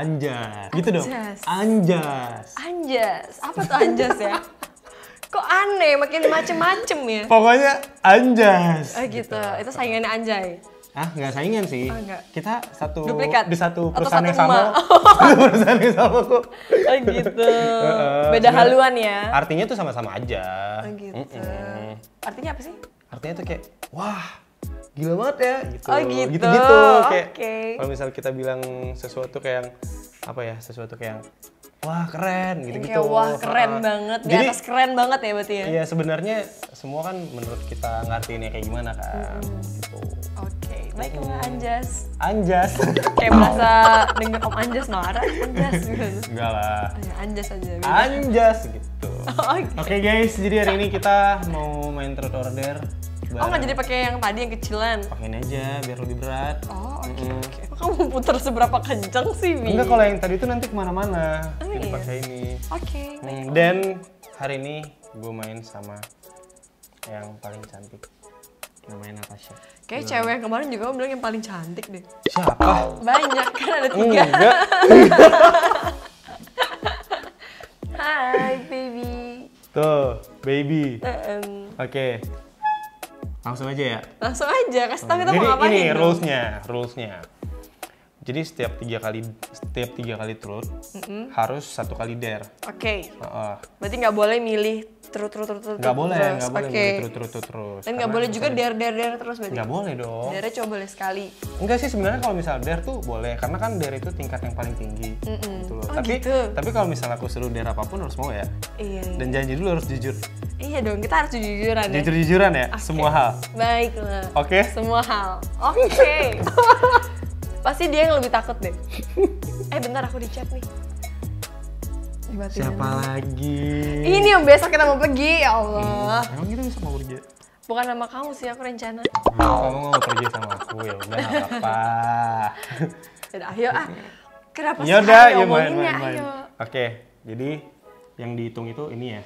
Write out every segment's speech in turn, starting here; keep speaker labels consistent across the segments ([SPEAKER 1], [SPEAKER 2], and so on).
[SPEAKER 1] Anjas. Gitu dong.
[SPEAKER 2] Anjas.
[SPEAKER 1] Anjas.
[SPEAKER 2] Apa tuh anjas ya? Kok aneh, makin macem-macem ya?
[SPEAKER 1] Pokoknya Anjas.
[SPEAKER 2] Oh gitu, itu saingannya Anjay.
[SPEAKER 1] Ah, nggak saingan sih.
[SPEAKER 2] Oh, nggak.
[SPEAKER 1] Kita satu
[SPEAKER 2] Duplikat?
[SPEAKER 1] di satu
[SPEAKER 2] Atau
[SPEAKER 1] perusahaan
[SPEAKER 2] satu
[SPEAKER 1] yang sama. Satu perusahaan yang sama kok.
[SPEAKER 2] Oh gitu. Beda haluan ya?
[SPEAKER 1] Artinya tuh sama-sama aja.
[SPEAKER 2] Oh gitu.
[SPEAKER 1] Mm-mm.
[SPEAKER 2] Artinya apa sih?
[SPEAKER 1] Artinya tuh kayak wah gila banget ya gitu.
[SPEAKER 2] Oh, gitu.
[SPEAKER 1] Gitu-gitu kayak
[SPEAKER 2] Oke.
[SPEAKER 1] kalau misal kita bilang sesuatu kayak yang apa ya? Sesuatu kayak yang wah keren gitu-gitu.
[SPEAKER 2] Kayak wah keren
[SPEAKER 1] Heeh.
[SPEAKER 2] banget, di
[SPEAKER 1] Jadi
[SPEAKER 2] atas keren banget ya berarti ya?
[SPEAKER 1] Iya sebenarnya semua kan menurut kita ngartiinnya kayak gimana kan gitu.
[SPEAKER 2] Oke, baiklah Anjas.
[SPEAKER 1] Anjas.
[SPEAKER 2] Kayak berasa denger Om Anjas marah, Anjas gitu.
[SPEAKER 1] Enggak lah.
[SPEAKER 2] Oh, ya, Anjas aja. beda.
[SPEAKER 1] Anjas gitu.
[SPEAKER 2] Oke.
[SPEAKER 1] Oke guys, jadi hari ini kita mau main truth order.
[SPEAKER 2] Oh nggak jadi pakai yang tadi yang kecilan?
[SPEAKER 1] Pakein aja biar lebih berat.
[SPEAKER 2] Oh oke
[SPEAKER 1] Mm-mm.
[SPEAKER 2] oke. Kok kamu putar seberapa kencang sih, Bi?
[SPEAKER 1] Enggak kalau yang tadi itu nanti ke mana-mana.
[SPEAKER 2] Oh,
[SPEAKER 1] jadi
[SPEAKER 2] iya.
[SPEAKER 1] pakai ini.
[SPEAKER 2] Oke.
[SPEAKER 1] Hmm, Dan hari ini gue main sama yang paling cantik. Namanya Natasha.
[SPEAKER 2] Kayak cewek yang kemarin juga bilang yang paling cantik deh.
[SPEAKER 1] Siapa?
[SPEAKER 2] Banyak kan ada tiga.
[SPEAKER 1] Enggak.
[SPEAKER 2] Hai baby.
[SPEAKER 1] Tuh, baby.
[SPEAKER 2] Em,
[SPEAKER 1] Oke. Langsung aja ya.
[SPEAKER 2] langsung aja kasih tahu kita
[SPEAKER 1] Jadi
[SPEAKER 2] mau ngapain.
[SPEAKER 1] ini rulesnya, rulesnya. Jadi setiap tiga kali setiap tiga kali truth harus satu kali dare.
[SPEAKER 2] Oke.
[SPEAKER 1] Heeh.
[SPEAKER 2] Berarti nggak boleh milih terus terus terus terus.
[SPEAKER 1] Nggak boleh, nggak boleh
[SPEAKER 2] Oke.
[SPEAKER 1] milih terus terus terus terus.
[SPEAKER 2] Dan nggak boleh juga dare dare dare terus berarti.
[SPEAKER 1] Nggak boleh dong.
[SPEAKER 2] Dare coba boleh sekali.
[SPEAKER 1] Enggak sih sebenarnya kalau misal dare tuh boleh karena kan dare itu tingkat yang paling tinggi gitu loh.
[SPEAKER 2] Oh,
[SPEAKER 1] tapi
[SPEAKER 2] gitu.
[SPEAKER 1] tapi kalau misal aku suruh dare apa pun harus mau ya.
[SPEAKER 2] Iya. iya.
[SPEAKER 1] Dan janji dulu harus jujur.
[SPEAKER 2] Iya dong, kita harus jujur-jujuran ya.
[SPEAKER 1] Jujur-jujuran ya semua hal.
[SPEAKER 2] Baiklah.
[SPEAKER 1] Oke?
[SPEAKER 2] Semua hal. Oke. Pasti dia yang lebih takut deh. eh bentar aku di chat nih. Dimatiin
[SPEAKER 1] Siapa
[SPEAKER 2] dulu.
[SPEAKER 1] lagi?
[SPEAKER 2] Ini yang besok kita mau pergi, ya Allah.
[SPEAKER 1] Emang kita bisa mau kerja?
[SPEAKER 2] Bukan nama kamu sih, aku rencana.
[SPEAKER 1] Kamu nggak mau pergi sama aku ya udah apa-apa.
[SPEAKER 2] Yaudah, ayo ah. Kenapa sih
[SPEAKER 1] ya udah,
[SPEAKER 2] Ayo
[SPEAKER 1] main main. Oke, jadi yang dihitung itu ini ya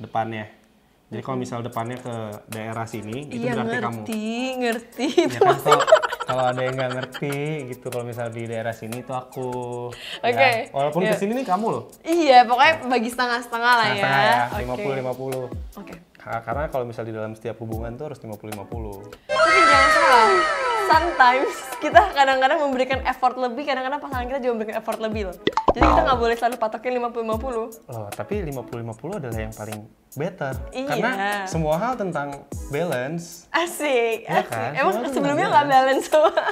[SPEAKER 1] depannya. Jadi kalau misal depannya ke daerah sini, itu
[SPEAKER 2] Iya
[SPEAKER 1] berarti kamu.
[SPEAKER 2] ngerti, ngerti.
[SPEAKER 1] Ya kan kalau kalau ada yang nggak ngerti gitu, kalau misal di daerah sini itu aku. Ya,
[SPEAKER 2] Oke,
[SPEAKER 1] walaupun
[SPEAKER 2] iya.
[SPEAKER 1] ke sini nih kamu loh.
[SPEAKER 2] Iya, pokoknya bagi setengah-setengah lah ya.
[SPEAKER 1] Setengah ya,
[SPEAKER 2] Oke.
[SPEAKER 1] 50-50.
[SPEAKER 2] Oke.
[SPEAKER 1] Ka- Karena kalau misal di dalam setiap hubungan tuh harus 50-50.
[SPEAKER 2] Tapi jangan salah. Sometimes kita kadang-kadang memberikan effort lebih, kadang-kadang pasangan kita juga memberikan effort lebih loh. Jadi kita nggak boleh selalu patokin 50-50.
[SPEAKER 1] Loh, tapi 50-50 adalah yang paling better.
[SPEAKER 2] Iya.
[SPEAKER 1] Karena semua hal tentang balance.
[SPEAKER 2] Asik,
[SPEAKER 1] Iya
[SPEAKER 2] asik.
[SPEAKER 1] kan?
[SPEAKER 2] Emang
[SPEAKER 1] Semua
[SPEAKER 2] sebelumnya
[SPEAKER 1] nggak
[SPEAKER 2] balance semua.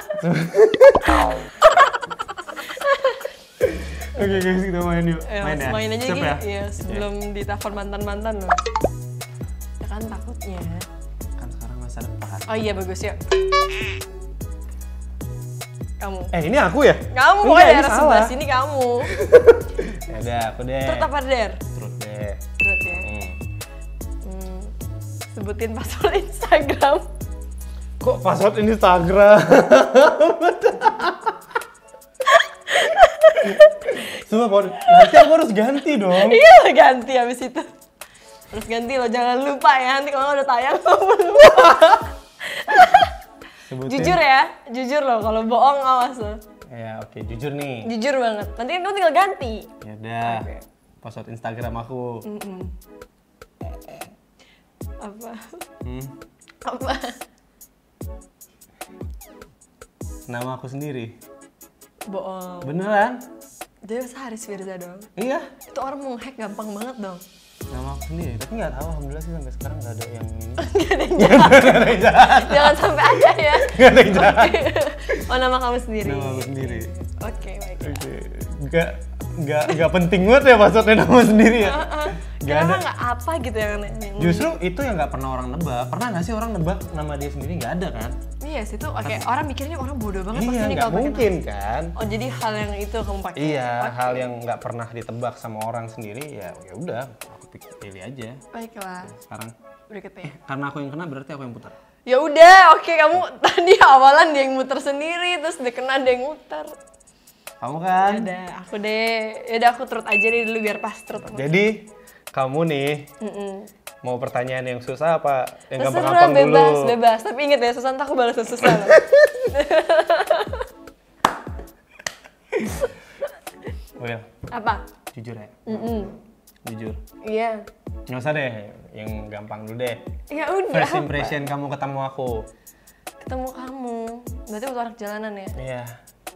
[SPEAKER 1] Oke guys, kita main yuk.
[SPEAKER 2] Ya,
[SPEAKER 1] main ya?
[SPEAKER 2] main aja
[SPEAKER 1] Siap
[SPEAKER 2] gitu.
[SPEAKER 1] ya?
[SPEAKER 2] Iya, sebelum ditelepon mantan-mantan loh. Ya kan takutnya.
[SPEAKER 1] Kan sekarang masa depan.
[SPEAKER 2] Oh iya bagus yuk. Kamu.
[SPEAKER 1] Eh, ini aku ya?
[SPEAKER 2] Kamu
[SPEAKER 1] Enggak, ini
[SPEAKER 2] daerah
[SPEAKER 1] salah.
[SPEAKER 2] sebelah sini kamu.
[SPEAKER 1] Ya udah, aku deh.
[SPEAKER 2] Terus apa der?
[SPEAKER 1] Terus deh.
[SPEAKER 2] Terus ya.
[SPEAKER 1] Hmm.
[SPEAKER 2] Hmm, sebutin password Instagram.
[SPEAKER 1] Kok password Instagram? Sumpah, nanti aku harus ganti dong.
[SPEAKER 2] Iya ganti habis itu. Terus ganti lo jangan lupa ya nanti kalau udah tayang lupa.
[SPEAKER 1] Sebutin.
[SPEAKER 2] Jujur ya, jujur loh kalau bohong awas lo.
[SPEAKER 1] Ya, oke, jujur nih.
[SPEAKER 2] Jujur banget. Nanti kamu tinggal ganti.
[SPEAKER 1] Ya udah.
[SPEAKER 2] Oke.
[SPEAKER 1] Password Instagram aku.
[SPEAKER 2] Mm-mm. Apa?
[SPEAKER 1] Hmm.
[SPEAKER 2] Apa?
[SPEAKER 1] Nama aku sendiri.
[SPEAKER 2] Bohong.
[SPEAKER 1] Beneran?
[SPEAKER 2] Dia Haris Firza dong.
[SPEAKER 1] Iya.
[SPEAKER 2] Itu orang mau hack gampang banget dong.
[SPEAKER 1] Sendiri. Tapi nggak tahu, alhamdulillah sih sampai sekarang nggak ada yang ini.
[SPEAKER 2] Jangan sampai ada ya.
[SPEAKER 1] Nggak ada yang jahat.
[SPEAKER 2] oh nama kamu sendiri.
[SPEAKER 1] Nama aku sendiri.
[SPEAKER 2] Oke baik.
[SPEAKER 1] Oke. Nggak nggak nggak penting banget ya passwordnya nama sendiri ya. Nggak
[SPEAKER 2] Kenapa
[SPEAKER 1] ada.
[SPEAKER 2] nggak apa gitu yang yang-
[SPEAKER 1] Justru itu yang nggak pernah orang nebak. Pernah nggak sih orang nebak nama dia sendiri? Nggak ada kan?
[SPEAKER 2] Iya sih tuh. Oke orang mikirnya orang bodoh banget pasti
[SPEAKER 1] Iya,
[SPEAKER 2] nih
[SPEAKER 1] nggak
[SPEAKER 2] kalau
[SPEAKER 1] mungkin kan?
[SPEAKER 2] nama. Oh jadi hal yang itu kamu pakai.
[SPEAKER 1] Iya,
[SPEAKER 2] Oke.
[SPEAKER 1] hal yang nggak pernah ditebak sama orang sendiri ya ya udah aku pilih aja
[SPEAKER 2] Baiklah.
[SPEAKER 1] sekarang.
[SPEAKER 2] Berikutnya.
[SPEAKER 1] Karena aku yang kena berarti aku yang putar.
[SPEAKER 2] Ya udah, oke kamu tadi awalan dia yang muter sendiri, terus dia kena dia yang muter.
[SPEAKER 1] Kamu kan?
[SPEAKER 2] Udah, aku deh. Ya udah aku turut aja deh dulu biar pas turut.
[SPEAKER 1] Jadi kamu nih
[SPEAKER 2] Mm-mm.
[SPEAKER 1] mau pertanyaan yang susah apa yang gampang-gampang
[SPEAKER 2] bebas,
[SPEAKER 1] dulu?
[SPEAKER 2] bebas. Tapi inget ya, susah ntar aku balas susah.
[SPEAKER 1] Will,
[SPEAKER 2] Apa?
[SPEAKER 1] jujur ya,
[SPEAKER 2] Mm-mm.
[SPEAKER 1] jujur.
[SPEAKER 2] Iya.
[SPEAKER 1] Nggak usah deh, yang gampang dulu deh.
[SPEAKER 2] Ya udah.
[SPEAKER 1] First
[SPEAKER 2] apa?
[SPEAKER 1] impression kamu ketemu aku.
[SPEAKER 2] Ketemu kamu. Berarti waktu anak jalanan ya?
[SPEAKER 1] Iya,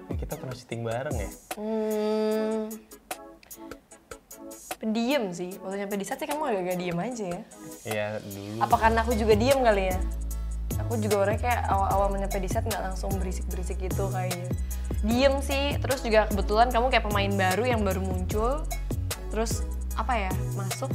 [SPEAKER 1] ini kita pernah syuting bareng ya.
[SPEAKER 2] Hmm. Pendiam sih. Waktu nyampe di set sih kamu agak-agak diem aja ya.
[SPEAKER 1] Iya, dulu.
[SPEAKER 2] Apa karena aku juga diem kali ya? Aku juga orangnya kayak awal-awal nyampe di set nggak langsung berisik-berisik gitu kayaknya. Diem sih, terus juga kebetulan kamu kayak pemain baru yang baru muncul. Terus apa ya, masuk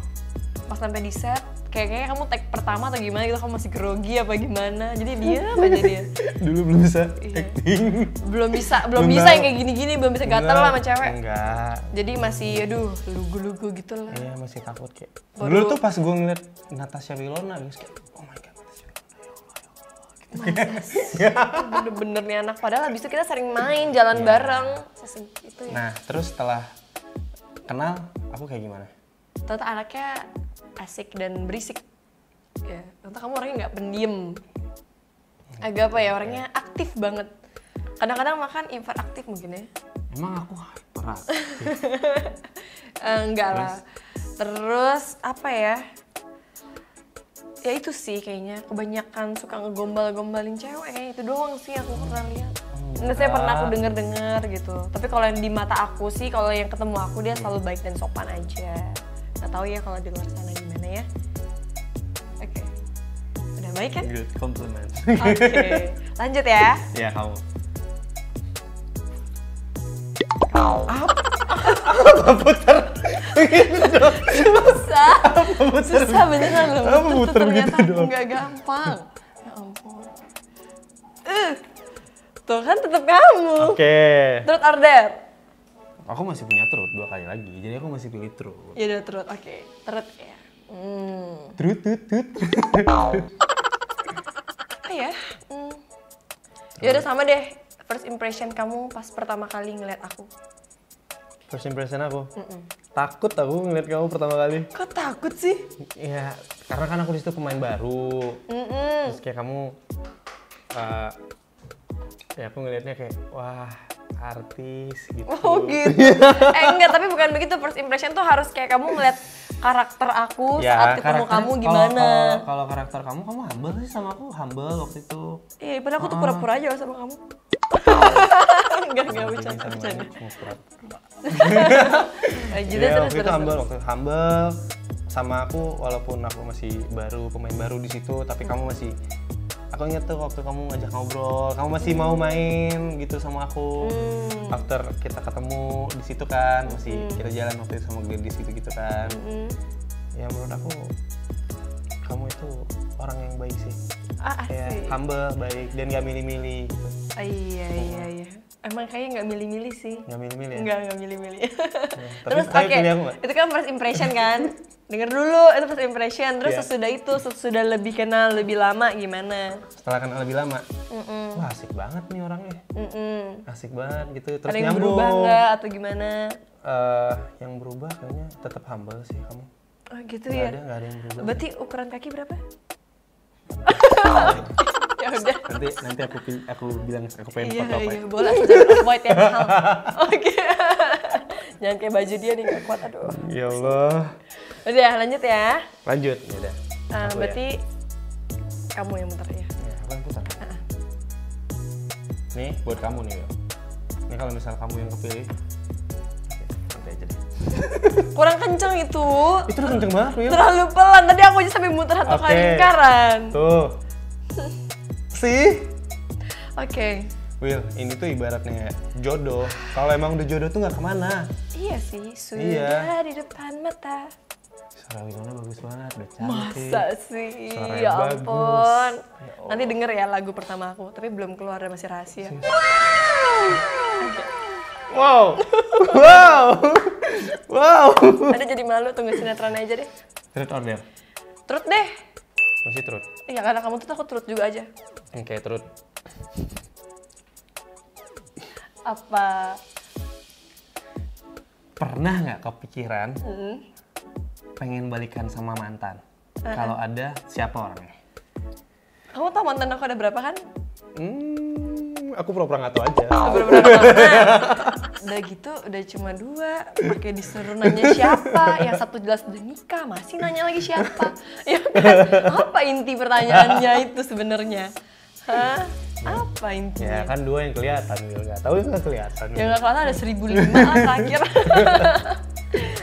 [SPEAKER 2] pas sampai di set, kayak kayaknya kamu tag pertama atau gimana gitu, kamu masih grogi apa gimana. Jadi diem aja dia.
[SPEAKER 1] Dulu belum bisa
[SPEAKER 2] Iya.
[SPEAKER 1] acting.
[SPEAKER 2] Belum bisa, belum
[SPEAKER 1] Belum
[SPEAKER 2] bisa yang kayak gini-gini, belum bisa gatel lah sama cewek.
[SPEAKER 1] Enggak.
[SPEAKER 2] Jadi masih, aduh, lugu-lugu gitu lah.
[SPEAKER 1] Iya, masih takut kayak.
[SPEAKER 2] Baru-
[SPEAKER 1] Dulu tuh pas gue ngeliat Natasha Wilona, gue kayak, oh my god.
[SPEAKER 2] Masa sih? Bener-bener nih anak. Padahal abis itu kita sering main, jalan bareng. Sesing itu ya.
[SPEAKER 1] Nah, terus setelah kenal, aku kayak gimana?
[SPEAKER 2] Ternyata anaknya asik dan berisik. Ya, ternyata kamu orangnya nggak pendiam. Agak apa ya, orangnya aktif banget. Kadang-kadang makan hiperaktif mungkin ya.
[SPEAKER 1] Emang aku hyperaktif.
[SPEAKER 2] Eh, enggak lah. Terus apa ya? Ya itu sih kayaknya kebanyakan suka ngegombal-gombalin cewek kayaknya itu doang sih aku pernah lihat. Nggak saya pernah aku denger-dengar gitu. Tapi kalau yang di mata aku sih, kalau yang ketemu aku dia selalu baik dan sopan aja. Nggak tahu ya kalau di luar sana gimana ya. Oke. Udah baik kan?
[SPEAKER 1] Good compliment.
[SPEAKER 2] Oke. Lanjut ya.
[SPEAKER 1] ya kamu.
[SPEAKER 2] Susah. Susah beneran loh.
[SPEAKER 1] Apa
[SPEAKER 2] muter
[SPEAKER 1] gitu doang?
[SPEAKER 2] nggak gampang. Ya ampun. Eh. Tuh kan tetap kamu.
[SPEAKER 1] Oke.
[SPEAKER 2] Truth or dare?
[SPEAKER 1] Aku masih punya truth dua kali lagi, jadi aku masih pilih truth.
[SPEAKER 2] Ya udah truth. Oke. Truth ya. Hmm.
[SPEAKER 1] Truth, truth.
[SPEAKER 2] Apa ya? Hmm. Ya udah sama deh. First impression kamu pas pertama kali ngeliat aku.
[SPEAKER 1] First impression aku. Takut aku ngeliat kamu pertama kali.
[SPEAKER 2] Kok takut sih?
[SPEAKER 1] Iya, karena kan aku di situ pemain baru.
[SPEAKER 2] Mm-mm.
[SPEAKER 1] Terus kayak kamu, eh, ya aku ngeliatnya kayak wah artis gitu.
[SPEAKER 2] Oh gitu. eh enggak, tapi bukan begitu. First impression tuh harus kayak kamu ngeliat karakter aku saat ketemu
[SPEAKER 1] karakter-
[SPEAKER 2] kamu gimana.
[SPEAKER 1] Kalau karakter kamu, kamu humble sih sama aku, humble waktu itu.
[SPEAKER 2] Iya, padahal aku tuh pura-pura aja sama kamu. enggak, enggak bercanda, bercanda. Eh,
[SPEAKER 1] Iya,
[SPEAKER 2] jadi terus
[SPEAKER 1] waktu itu humble, waktu humble sama aku walaupun aku masih baru pemain baru di situ, tapi kamu masih aku inget tuh waktu kamu ngajak ngobrol, kamu masih mau main gitu sama aku.
[SPEAKER 2] Hmm.
[SPEAKER 1] After kita ketemu di situ kan, masih kita jalan waktu itu sama Gladys gitu gitu kan.
[SPEAKER 2] Hmm.
[SPEAKER 1] Ya menurut aku kamu itu orang yang baik sih.
[SPEAKER 2] Ah, asik.
[SPEAKER 1] humble, baik dan gak milih-milih gitu.
[SPEAKER 2] Ah, iya, iya, iya. Emang kayaknya nggak milih-milih sih.
[SPEAKER 1] Gak milih-milih. ya?
[SPEAKER 2] Enggak, enggak milih-milih.
[SPEAKER 1] tapi-
[SPEAKER 2] Terus oke,
[SPEAKER 1] nggak?
[SPEAKER 2] itu kan first impression kan? Dengar dulu, itu first impression. Terus
[SPEAKER 1] Iya.
[SPEAKER 2] sesudah itu, sesudah lebih kenal lebih lama gimana?
[SPEAKER 1] Setelah kenal lebih lama,
[SPEAKER 2] Mm-mm.
[SPEAKER 1] wah asik banget nih orangnya.
[SPEAKER 2] Mm-mm.
[SPEAKER 1] Asik banget gitu. Terus
[SPEAKER 2] Ada yang
[SPEAKER 1] nyambung.
[SPEAKER 2] berubah nggak atau gimana?
[SPEAKER 1] Eh, yang berubah kayaknya tetap humble sih kamu.
[SPEAKER 2] Oh gitu
[SPEAKER 1] Nggak
[SPEAKER 2] ya.
[SPEAKER 1] ada, nggak ada yang berubah.
[SPEAKER 2] Berarti ukuran kaki berapa? ya udah.
[SPEAKER 1] nanti nanti aku aku bilang aku pengen
[SPEAKER 2] Iya,
[SPEAKER 1] foto apa
[SPEAKER 2] iya,
[SPEAKER 1] ya.
[SPEAKER 2] boleh avoid ya. mahal. Oke. jangan kayak baju dia nih nggak kuat aduh.
[SPEAKER 1] Ya Allah.
[SPEAKER 2] Udah lanjut ya.
[SPEAKER 1] Lanjut, ya udah.
[SPEAKER 2] Ah,
[SPEAKER 1] Aku ya.
[SPEAKER 2] berarti kamu yang muter ya.
[SPEAKER 1] Ya, aku yang putar. Nih buat kamu nih. Ini kalau misal kamu yang kepilih, aja deh.
[SPEAKER 2] Kurang kenceng itu.
[SPEAKER 1] Itu udah kenceng banget, Wil.
[SPEAKER 2] Terlalu pelan. Tadi aku aja sampai muter satu
[SPEAKER 1] Oke.
[SPEAKER 2] kali lingkaran.
[SPEAKER 1] Tuh. Sih.
[SPEAKER 2] Oke.
[SPEAKER 1] Will, ini tuh ibaratnya jodoh. Kalau emang udah jodoh tuh nggak ke mana.
[SPEAKER 2] Iya sih, sudah
[SPEAKER 1] Iya.
[SPEAKER 2] di depan mata.
[SPEAKER 1] Suara Winona bagus banget, udah cantik.
[SPEAKER 2] Masa sih?
[SPEAKER 1] Suaranya
[SPEAKER 2] Ya
[SPEAKER 1] bagus.
[SPEAKER 2] ampun.
[SPEAKER 1] Ya
[SPEAKER 2] Nanti denger ya lagu pertama aku, tapi belum keluar dan masih rahasia.
[SPEAKER 1] Wow. wow. wow.
[SPEAKER 2] Ada jadi malu tunggu sinetron aja deh.
[SPEAKER 1] Truth or dare?
[SPEAKER 2] Truth deh.
[SPEAKER 1] Masih truth.
[SPEAKER 2] Iya karena kamu tuh aku truth juga aja.
[SPEAKER 1] Oke, truth.
[SPEAKER 2] Apa?
[SPEAKER 1] Pernah nggak kepikiran
[SPEAKER 2] Hmm.
[SPEAKER 1] Pengen balikan sama mantan? Kalau ada, siapa orangnya?
[SPEAKER 2] Kamu tau mantan aku ada berapa kan?
[SPEAKER 1] Hmm, aku pura-pura nggak tahu aja.
[SPEAKER 2] Berapa? Nah, udah gitu udah cuma dua pakai disuruh nanya siapa yang satu jelas udah nikah masih nanya lagi siapa ya kan apa inti pertanyaannya itu sebenarnya hah apa intinya
[SPEAKER 1] Ya kan dua yang kelihatan, Wil. nggak tahu nggak kelihatan.
[SPEAKER 2] ya nggak kelihatan ada seribu lima lah terakhir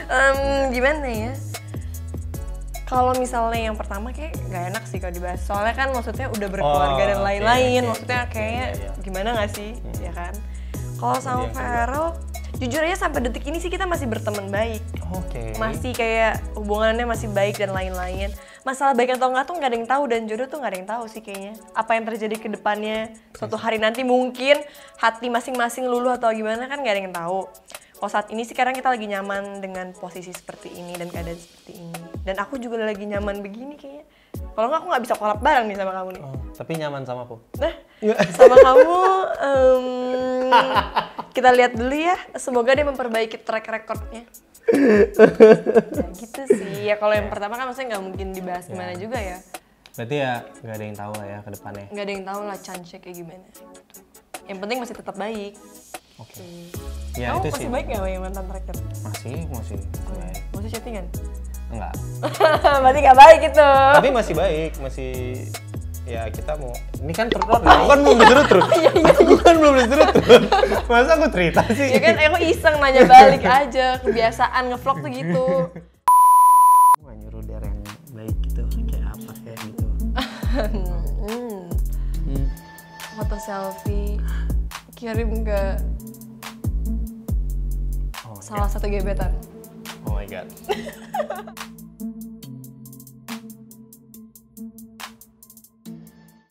[SPEAKER 2] Em, gimana ya kalau misalnya yang pertama kayak nggak enak sih kalau dibahas. Soalnya kan maksudnya udah berkeluarga
[SPEAKER 1] Oh,
[SPEAKER 2] dan lain-lain.
[SPEAKER 1] oke,
[SPEAKER 2] maksudnya
[SPEAKER 1] oke,
[SPEAKER 2] kayaknya
[SPEAKER 1] iya, iya.
[SPEAKER 2] gimana nggak sih? Ya kan? Kalau sama. Farel jujur aja sampai detik ini sih kita masih berteman baik.
[SPEAKER 1] Oke.
[SPEAKER 2] masih kayak hubungannya masih baik dan lain-lain. Masalah baik atau enggak tuh nggak ada yang tahu dan jodoh tuh nggak ada yang tahu sih kayaknya. Apa yang terjadi ke depannya suatu hari nanti mungkin hati masing-masing luluh atau gimana kan nggak ada yang tahu kalau saat ini sekarang kita lagi nyaman dengan posisi seperti ini dan keadaan seperti ini dan aku juga lagi nyaman begini kayaknya kalau nggak aku nggak bisa kolab bareng nih sama kamu nih
[SPEAKER 1] Oh, tapi nyaman sama aku.
[SPEAKER 2] Nah, sama kamu em, kita lihat dulu ya. Semoga dia memperbaiki track recordnya. ya gitu sih. Ya kalau yang pertama kan maksudnya nggak mungkin dibahas gimana juga ya.
[SPEAKER 1] Berarti ya nggak ada yang tahu lah ya ke depannya.
[SPEAKER 2] Nggak ada yang tahu lah chance kayak gimana. Yang penting masih tetap baik.
[SPEAKER 1] Oke. Ya
[SPEAKER 2] kamu
[SPEAKER 1] itu
[SPEAKER 2] masih
[SPEAKER 1] sih.
[SPEAKER 2] baik nggak sama yang mantan terakhir?
[SPEAKER 1] Masih, masih. baik.
[SPEAKER 2] Masih chattingan?
[SPEAKER 1] Enggak.
[SPEAKER 2] Berarti nggak baik itu.
[SPEAKER 1] Tapi masih baik, masih ya kita mau ini kan terus aku kan belum disuruh terus aku kan belum disuruh terus masa aku cerita sih
[SPEAKER 2] ya kan aku iseng nanya balik aja. Kebiasaan ngevlog tuh gitu.
[SPEAKER 1] Nggak nyuruh dia yang baik gitu kayak apa kayak gitu
[SPEAKER 2] Hmm. Foto selfie kirim ke
[SPEAKER 1] oh,
[SPEAKER 2] salah satu gebetan.
[SPEAKER 1] oh my god